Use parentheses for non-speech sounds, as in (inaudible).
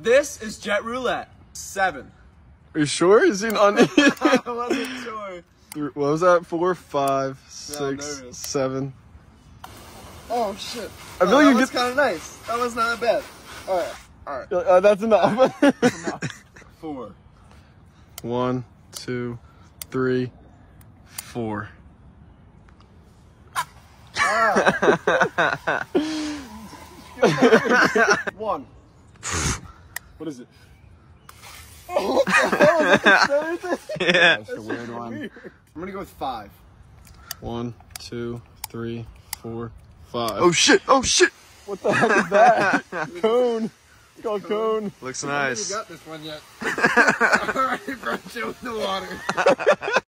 This is jet roulette. Seven. Are you sure? Is he on? (laughs) I wasn't sure. (laughs) what was that? Four, five, six, seven. Oh shit. I feel oh, like that you was get- kind of nice. That was not bad. All right. All right. Uh, that's enough. (laughs) Four. One, two, three, four. One. What is it? Oh, (laughs) Yeah. That's a weird one. I'm gonna go with five. One, two, three, four, five. Oh shit! Oh shit! what the heck is that? (laughs) cone. It's called cone. Looks I haven't nice. even got this one yet. (laughs) All right, bro, chill with the water.